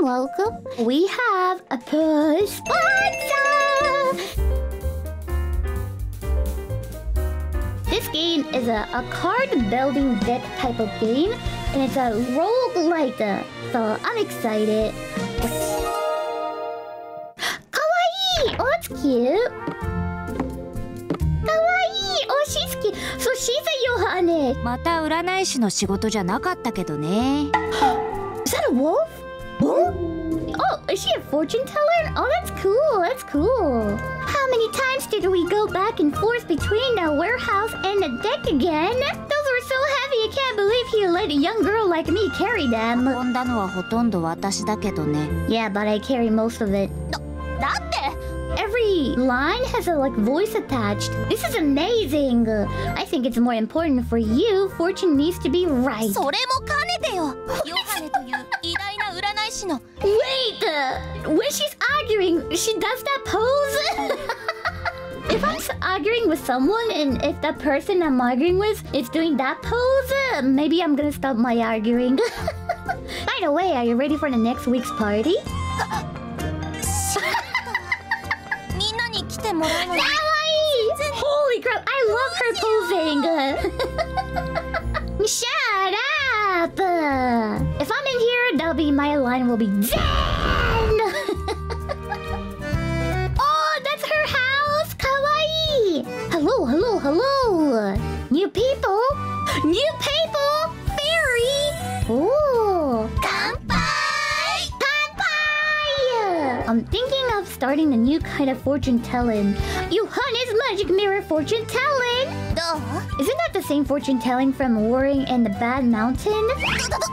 welcome. We have a push sponsor. This game is a, a card building deck type of game, and it's a roguelike. So I'm excited. Kawaii! Oh, that's cute. Kawaii! Oh, she's cute. So she's a Yohane. また占い師の仕事じゃなかったけどね Is that a wolf? Oh, oh, is she a fortune teller? Oh, that's cool. That's cool. How many times did we go back and forth between the warehouse and the deck again? Those were so heavy, I can't believe he let a young girl like me carry them. 飛んだのはほとんど私だけどね Yeah, but I carry most of it. だって Every line has a like voice attached. This is amazing. I think it's more important for you. Fortune needs to be right. それも兼ねてよヨハネという偉大な 占い師の Wait, uh, when she's arguing, she does that pose? if I'm s- arguing with someone and if that person I'm arguing with is doing that pose, uh, maybe I'm gonna stop my arguing. By the way, are you ready for the next week's party? みんなに来てもらうのに Kawaii! Holy crap, I love her posing! Shut up! If I'm in here, that'll be my line will be Zen! oh, that's her house! Kawaii! Hello, hello, hello! New people! New people! Fairy! Oh! Kanpai! Kanpai! I'm thinking of starting a new kind of fortune telling. Yohane's magic mirror fortune telling! どう Isn't that the same fortune telling from Warring and the Bad Mountain?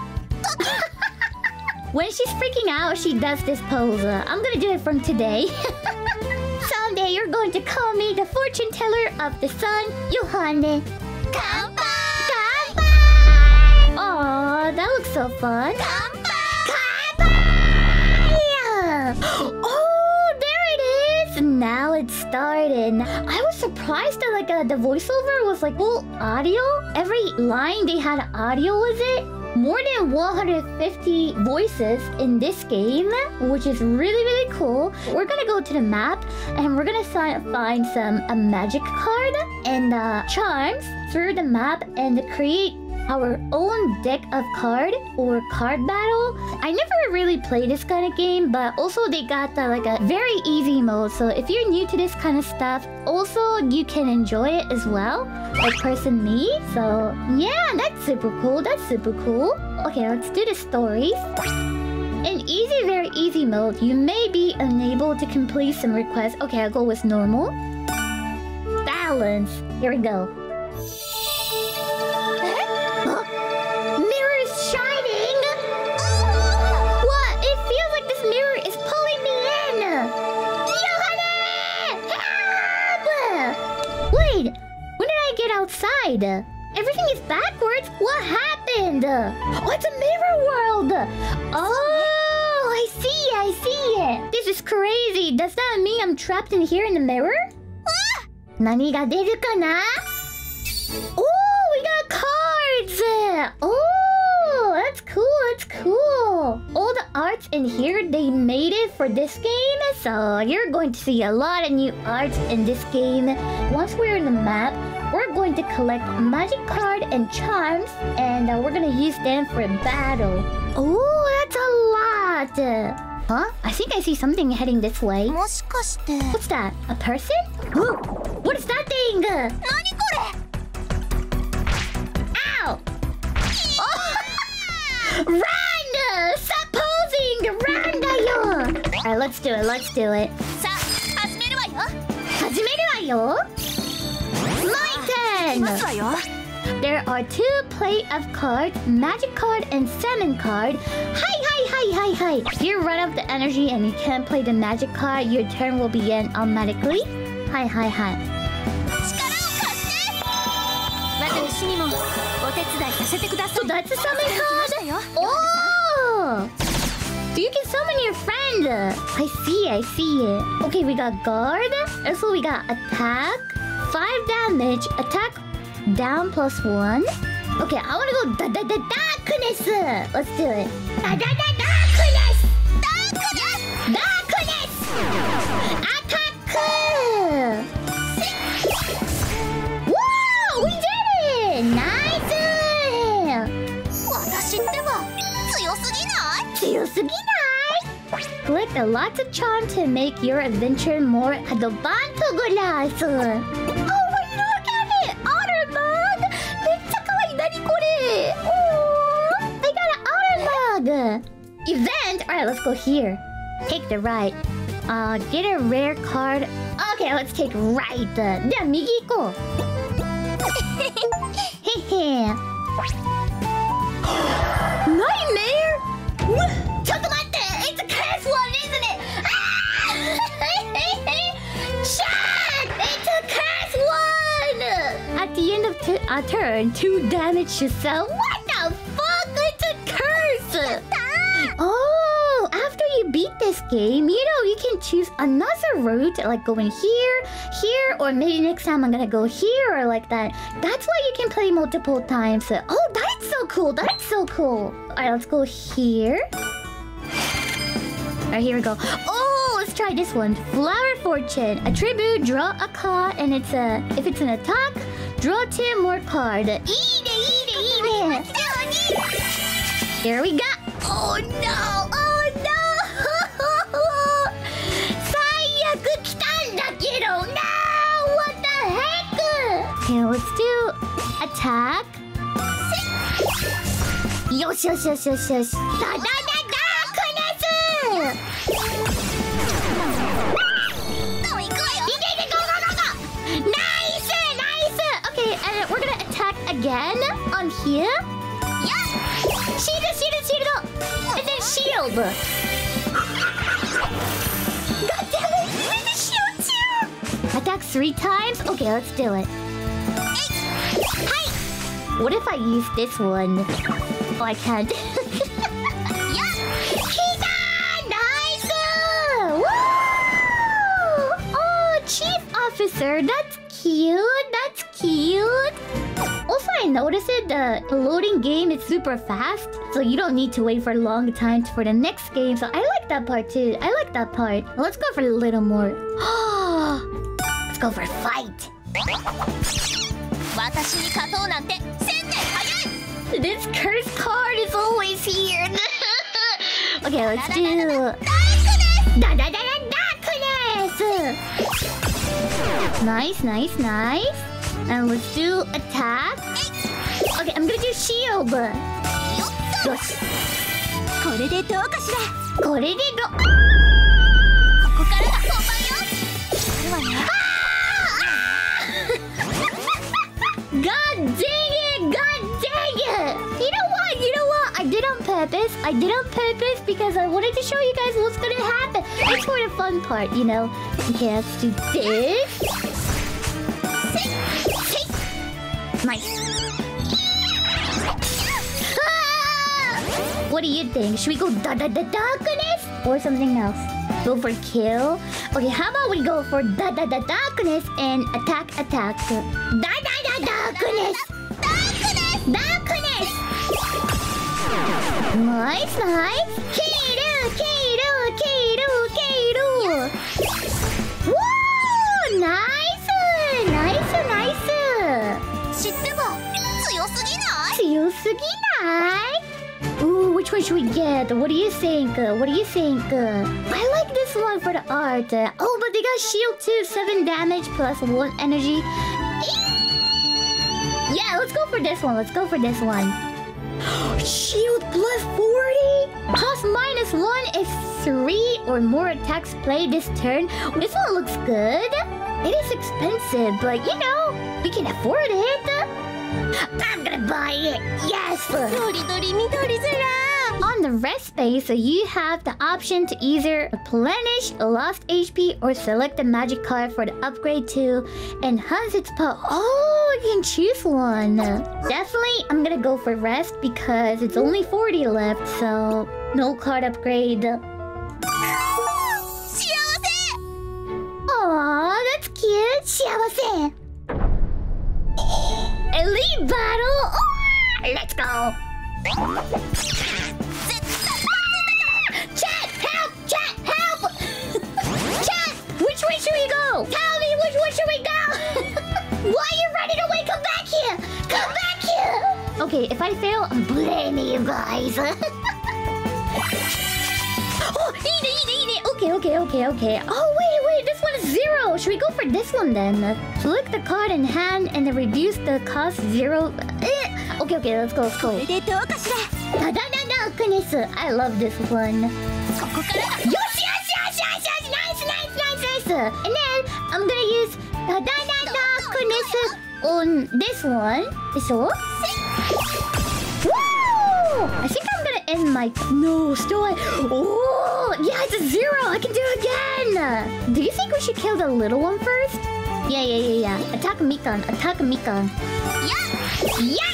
when she's freaking out, she does this pose. Uh, I'm gonna do it from today. Someday you're going to call me the fortune teller of the sun, Yohane. Kanpai! Kanpai! Aw, that looks so fun. Kanpai! Oh, there it is! Now it's starting. I was surprised that like uh, the voiceover was like full audio. Every line they had audio with it. More than 150 voices in this game, which is really really cool. We're gonna go to the map and we're gonna find some a magic card and uh, charms through the map and create our own deck of card or card battle. I never really played this kind of game, but also they got like a very easy mode. So if you're new to this kind of stuff, also you can enjoy it as well, like person me. So yeah, that's super cool. That's super cool. Okay, let's do the stories. In easy, very easy mode, you may be unable to complete some requests. Okay, I'll go with normal. Balance. Here we go. outside? Everything is backwards? What happened? Oh, it's a mirror world! Oh, I see, I see it! This is crazy! Does that mean I'm trapped in here in the mirror? 何が出るかな Oh, we got cards! Oh, that's cool, that's cool. All the arts in here, they made it for this game. So you're going to see a lot of new arts in this game. Once we're in the map, we're going to collect magic card and charms. And uh, we're going to use them for battle. Oh, that's a lot. Huh? I think I see something heading this way. もしかして What's that? A person? Ooh, what is that thing? 何これ Ow! Oh! Run! Stop posing! Run だよ Alright, let's do it, let's do it. さあ始めるわよ there are two play of card, magic card, and summon card. Hi, hi, hi, hi, hi. If you run out the energy and you can't play the magic card, your turn will begin automatically. Hi, hi, hi. So that's a summon card? Oh! So you can summon your friend! I see, I see. Okay, we got guard. Also, we got attack. 5 damage, attack down plus 1. Okay, I wanna go da da da darkness! Let's do it. Da da da darkness! Darkness! Darkness! Attack! Wow! We did it! Nice! 私ってば強すぎない強すぎない Click a lot of charm to make your adventure more advantageous. Event? Alright, let's go here. Take the right. Uh, get a rare card. Okay, let's take right then. Yeah, Miki, go. Nightmare? Chocolate! It's a curse one, isn't it? Ah! Shut! It's a curse one! At the end of a uh, turn, two damage yourself. Game, you know, you can choose another route, like going here, here, or maybe next time I'm gonna go here, or like that. That's why you can play multiple times. Oh, that's so cool. That's so cool. Alright, let's go here. Alright, here we go. Oh, let's try this one. Flower Fortune. Attribute, draw a card, and it's a... If it's an attack, draw two more card. Eat it, eat it, eat it! Here we go. Oh no! attack. よしよしよしよしよし。ダダダダークネスもう行くわよいけいけ go go go go! Nice! Nice! Okay, and we're gonna attack again on here. Shield, shield, shield! And then shield! God damn it! And then shield too! Attack three times? Okay, let's do it. Hi! What if I use this one? Oh, I can't. Nice! Woo! Oh, chief officer, that's cute. That's cute. Also, I noticed it, the loading game is super fast, so you don't need to wait for a long time for the next game. So I like that part too. I like that part. Let's go for a little more. Let's go for a fight. 私に勝とうなんて千年早い This curse card is always here. okay, let's do. Da da da da darkness. Nice, nice, nice. And let's do attack. Okay, I'm gonna do shield. よっとよし。これでどうかしらこれでど。こ did on purpose. I did on purpose because I wanted to show you guys what's gonna happen. It's for the fun part, you know. Okay, let's do this. Nice. Ah! What do you think? Should we go da da da darkness or something else? Go for kill. Okay, how about we go for da da da darkness and attack attack. Da da da darkness. Darkness. Darkness. Nice, nice. Kiru, Kiru, Kiru, Kiru. Woo! Nice, nice, nice. 知っても強すぎない 強すぎない Ooh, which one should we get? What do you think? What do you think? I like this one for the art. Oh, but they got shield too. 7 damage plus 1 energy. Yeah, let's go for this one. Let's go for this one. Shield plus 40? Cost minus 1 if 3 or more attacks played this turn. This one looks good. It is expensive, but you know, we can afford it. I'm gonna buy it. Yes. ドリドリ緑空 On the rest space, you have the option to either replenish lost HP or select the magic card for the upgrade to enhance its power. Oh, you can choose one. Definitely, I'm gonna go for rest because it's only 40 left, so no card upgrade. Aw, that's cute. Shiawase. Elite battle. Oh, let's go. Tell me which one should we go? Why are you running away? Come back here! Come back here! Okay, if I fail, I'm blaming you guys. oh, eat it, eat it, eat it. Okay, okay, okay, okay. Oh, wait, wait, this one is zero. Should we go for this one then? Select the card in hand and then reduce the cost zero. Eh. Okay, okay, let's go, let's go. Da da da, goodness, I love this one. And then I'm gonna use da darkness on this one. So. Woo! I think I'm gonna end my. No, still. Oh, yeah, it's a zero. I can do it again. Do you think we should kill the little one first? Yeah, yeah, yeah, yeah. Attack Mikan. Attack Mikan. Yeah! Yeah!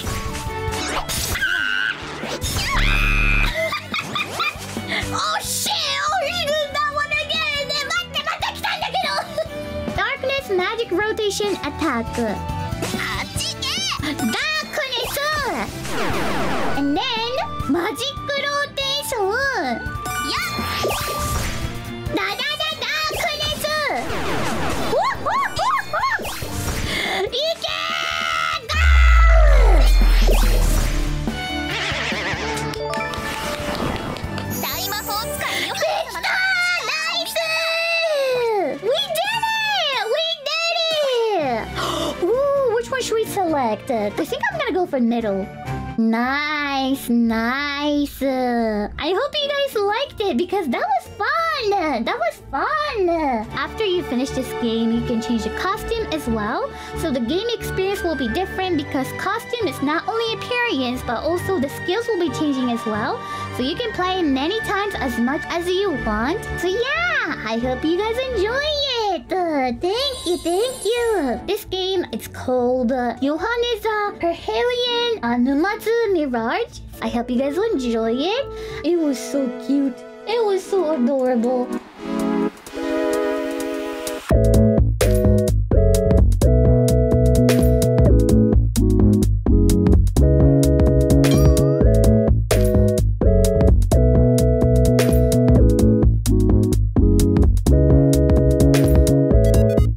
concentration attack. Darkness! And then select? I think I'm gonna go for middle. Nice, nice. I hope you guys liked it because that was fun. That was fun. After you finish this game, you can change the costume as well. So the game experience will be different because costume is not only appearance but also the skills will be changing as well. So you can play many times as much as you want. So yeah, I hope you guys enjoy Uh, thank you, thank you. This game, it's called uh, Yohaneza Parhelion Anumatsu Mirage. I hope you guys enjoy it. It was so cute. It was so adorable.